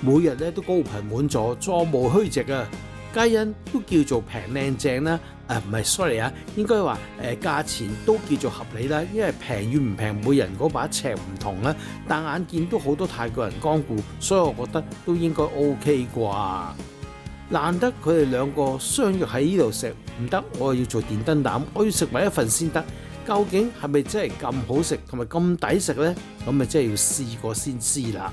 每日咧都高朋滿座，座無虛席啊！皆因都叫做平靚正啦，誒唔係，sorry 啊，應該話誒價錢都叫做合理啦，因為平與唔平，每人嗰把尺唔同啦。但眼見都好多泰國人光顧，所以我覺得都應該 OK 啩。難得佢哋兩個相約喺呢度食，唔得我要做電燈膽，我要食埋一份先得。究竟係咪真係咁好食同埋咁抵食呢？咁咪真係要試過先知啦。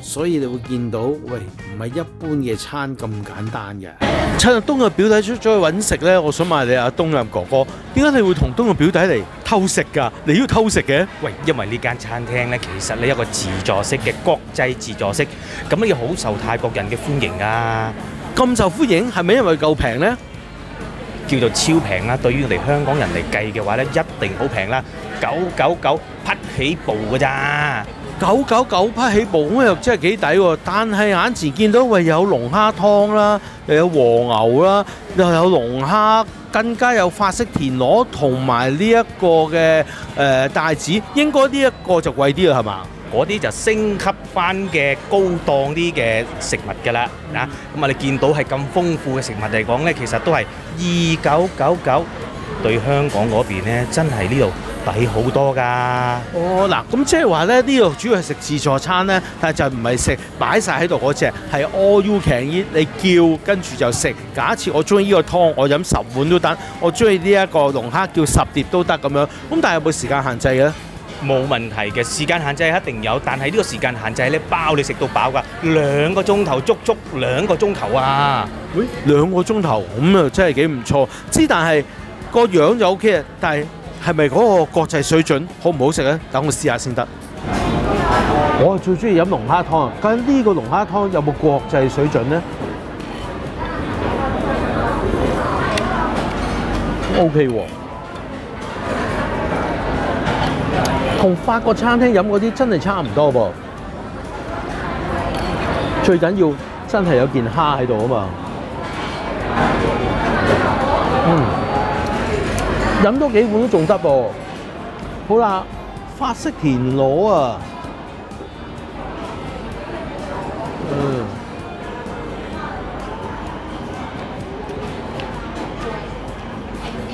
所以你會見到，喂，唔係一般嘅餐咁簡單嘅。趁阿冬日表弟出咗去揾食呢，我想問你阿冬日哥哥，點解你會同东日表弟嚟偷食㗎？你要偷食嘅？喂，因為呢間餐廳咧，其實呢一個自助式嘅國際自助式，咁呢個好受泰國人嘅歡迎啊！咁受歡迎係咪因為夠平呢？叫做超平啦，對於我哋香港人嚟計嘅話咧，一定好平啦，九九九匹起步㗎咋！九九九匹起步咁又真係幾抵喎！但係眼前見到喂有龍蝦湯啦，又有和牛啦，又有龍蝦，更加有法式田螺同埋呢一個嘅誒帶子，應該呢一個就貴啲啦，係嘛？嗰啲就升級翻嘅高檔啲嘅食物㗎啦，啊咁啊你見到係咁豐富嘅食物嚟講咧，其實都係二九九九，對香港嗰邊咧真係呢度抵好多㗎。哦，嗱，咁即係話咧，呢度主要係食自助餐咧，但係就唔係食擺晒喺度嗰只，係 all you can eat，你叫跟住就食。假設我中意呢個湯，我飲十碗都得；我中意呢一個龍蝦，叫十碟都得咁樣。咁但係有冇時間限制嘅？冇問題嘅，時間限制一定有，但係呢個時間限制咧包你食到飽㗎，兩個鐘頭足足兩個鐘頭啊！喂，兩個鐘頭咁啊，真係幾唔錯。之但係個樣就 OK 啊，但係係咪嗰個國際水準好唔好食咧？等我試下先得。我最中意飲龍蝦湯啊！究竟呢個龍蝦湯有冇國際水準咧？OK 喎。同法國餐廳飲嗰啲真係差唔多噃，最緊要真係有件蝦喺度啊嘛。嗯，飲多幾碗都仲得噃。好啦，法式田螺啊，嗯，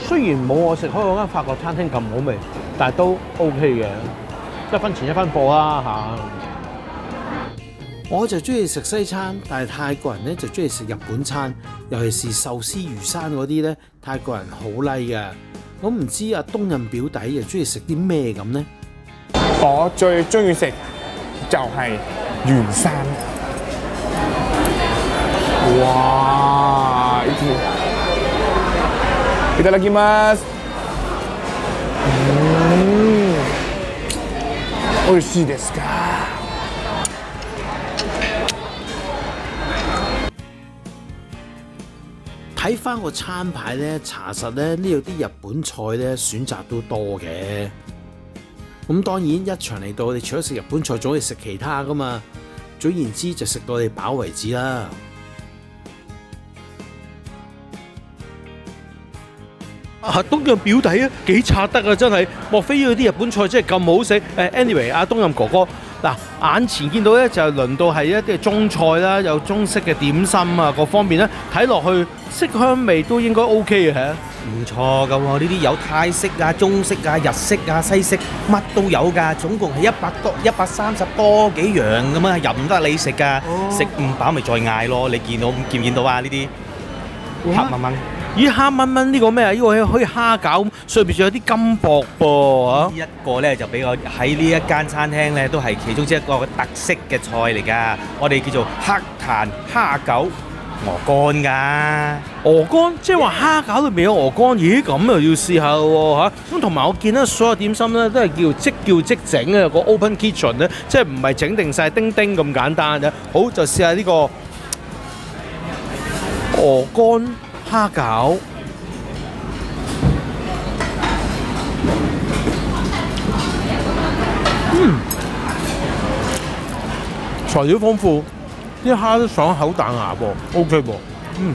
雖然冇我食開嗰間法國餐廳咁好味。但係都 OK 嘅，一分錢一分貨啦嚇。我就中意食西餐，但係泰國人咧就中意食日本餐，尤其是壽司魚生嗰啲咧，泰國人好 like 嘅。我唔知阿冬蔭表弟又中意食啲咩咁咧？我最中意食就係魚生。哇！いただきます。嗯，美味しいですか？ 睇翻個餐牌咧，查實咧呢度啲日本菜咧選擇都多嘅。咁當然一場嚟到，我哋除咗食日本菜，仲可以食其他噶嘛。總言之，就食到你飽為止啦。啊，冬蔭表弟啊，幾拆得啊，真係！莫非呢啲日本菜真係咁好食？誒，anyway，阿冬蔭哥哥，嗱，眼前見到咧就輪到係一啲中菜啦，有中式嘅點心啊，各方面咧睇落去色香味都應該 OK 嘅，係唔錯噶喎！呢啲有泰式啊、中式啊、日式啊、西式，乜都有㗎。總共係一百多、一百三十多幾樣咁啊，任得你食㗎。食唔飽咪再嗌咯。你見到見唔見到啊？呢啲黑蚊蚊。咦，蝦蚊蚊呢個咩啊？呢個可以蝦餃咁，上邊仲有啲金箔噃啊！呢一個咧就比較喺呢一間餐廳咧都係其中之一個特色嘅菜嚟㗎，我哋叫做黑炭蝦餃鵝肝㗎。鵝肝，即係話蝦餃裏面有鵝肝，咦咁又要試下喎嚇！咁同埋我見咧所有點心咧都係叫即叫即整嘅，個 open kitchen 咧，即係唔係整定晒叮叮咁簡單嘅。好，就試下呢個鵝肝蝦餃。嗯，材料豐富，啲蝦都爽口彈牙喎，OK 噃。嗯。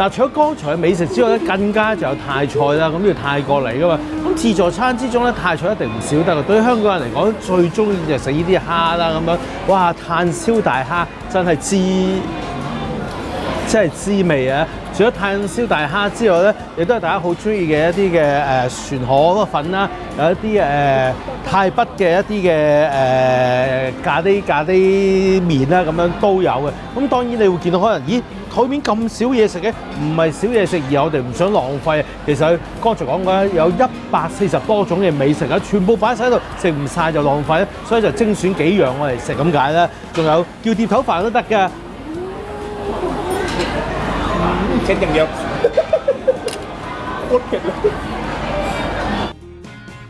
嗱，除咗剛才嘅美食之外咧，更加就有泰菜啦。咁要泰國嚟噶嘛？咁自助餐之中咧，泰菜一定唔少得啦。對於香港人嚟講，最中意就食呢啲蝦啦。咁樣，哇！炭燒大蝦真係滋，真係滋味啊！除咗炭燒大蝦之外咧，亦都係大家好中意嘅一啲嘅誒船河嗰粉啦，有一啲誒、泰北嘅一啲嘅誒咖喱咖喱麵啦，咁樣都有嘅。咁當然你會見到可能，咦？台面咁少嘢食嘅，唔係少嘢食，而我哋唔想浪費。其實剛才講嘅有一百四十多種嘅美食啊，全部擺晒喺度，食唔晒就浪費，所以就精選幾樣我嚟食咁解啦。仲有叫碟頭飯都得㗎。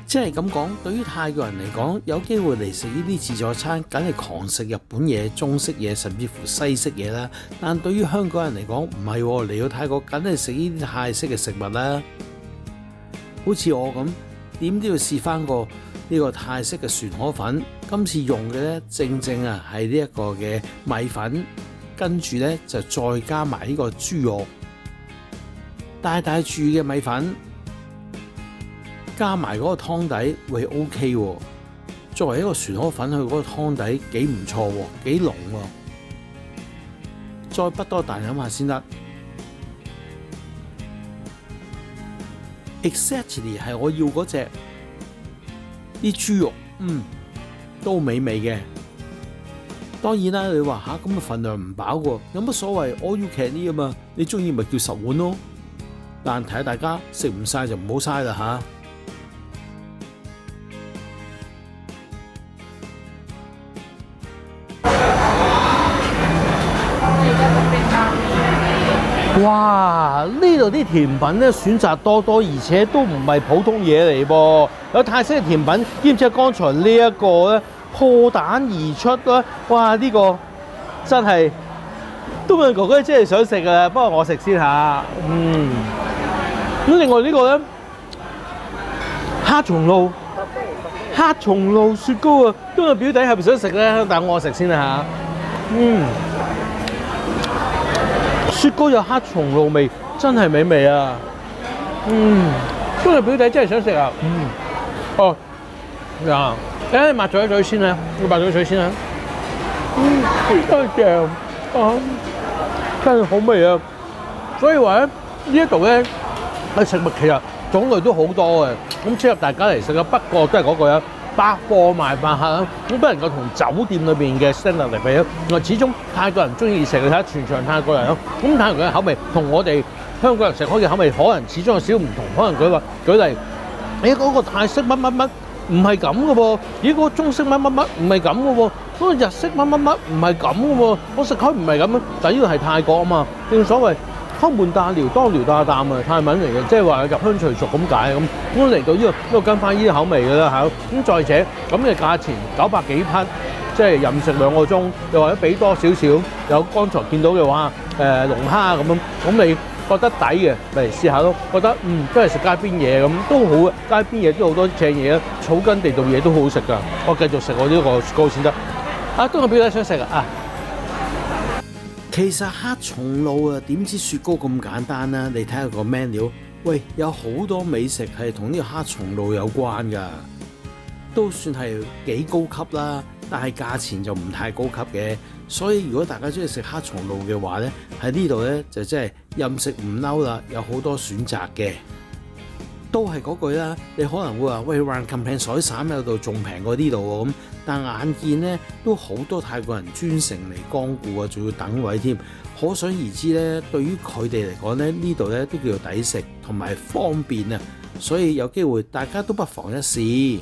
即係咁講，對於泰國人嚟講，有機會嚟食呢啲自助餐，梗係狂食日本嘢、中式嘢，甚至乎西式嘢啦。但對於香港人嚟講，唔係，嚟到泰國梗係食呢啲泰式嘅食物啦。好似我咁，點都要試翻個呢個泰式嘅船河粉。今次用嘅呢，正正啊係呢一個嘅米粉，跟住呢就再加埋呢個豬肉，大大注嘅米粉。加埋嗰個湯底會 O K 喎，作為一個船河粉，佢嗰個湯底幾唔錯喎，幾濃喎，再不多啖飲下先得。Exactly 係我要嗰隻啲豬肉，嗯，都美味嘅。當然啦，你話吓咁嘅份量唔飽喎，有乜所謂？All you can eat 啊嘛，你中意咪叫十碗咯。但睇下大家食唔晒就唔好嘥啦吓。哇！呢度啲甜品咧選擇多多，而且都唔係普通嘢嚟噃。有泰式嘅甜品，兼且剛才呢一個咧破蛋而出啦！哇！呢、這個真係都問哥哥真係想食啊，不過我食先嚇。嗯。咁另外呢個咧黑松露，黑松露雪糕啊，都係表弟係咪想食咧？等我食先啦嚇。嗯。雪糕有黑松露味，真係美味啊！嗯，今日表弟真係想食啊！嗯，哦，呀，誒抹咗嘴先啊，要抹咗嘴先啊！嗯，真係正啊，真係好味啊！所以話咧，呢一度咧嘅食物其實種類都好多嘅，咁適合大家嚟食啊。不過都係嗰句啊。百貨賣百客啊，咁不能夠同酒店裏邊嘅 stand 嚟比啊。我始終泰國人中意食，你睇下全場泰國人咯。咁泰國人口味同我哋香港人食開嘅口味，可能始終有少唔同。可能佢話舉例，誒嗰個泰式乜乜乜唔係咁嘅喎，咦嗰個中式乜乜乜唔係咁嘅喎，嗰個日式乜乜乜唔係咁嘅喎，我食開唔係咁啊，但呢個係泰國啊嘛，正所謂。開門大寮，當寮大啖啊！泰文嚟嘅，即係話入鄉隨俗咁解咁。咁嚟到呢度，都跟翻呢啲口味嘅啦嚇。咁再者咁嘅價錢九百幾匹，即係任食兩個鐘，又或者俾多少少，有剛才見到嘅話，誒龍蝦咁樣，咁你覺得抵嘅，嚟試下咯。覺得嗯都係食街邊嘢咁都好啊，街邊嘢都好多正嘢，草根地道嘢都好好食㗎。我繼續食我呢個雪糕先得。啊，都係表弟想食啊！啊！其實黑松露啊，點知雪糕咁簡單啦？你睇下個 menu，喂，有好多美食係同呢個黑松露有關㗎。都算係幾高級啦，但係價錢就唔太高級嘅。所以如果大家中意食黑松露嘅話呢，喺呢度呢就真係任食唔嬲啦，有好多選擇嘅。都係嗰句啦，你可能會話喂，run compan 水散有度仲平過呢度喎咁，但眼見呢都好多泰國人專程嚟光顧啊，仲要等位添。可想而知呢，對於佢哋嚟講呢，呢度呢都叫做抵食同埋方便啊，所以有機會大家都不妨一試。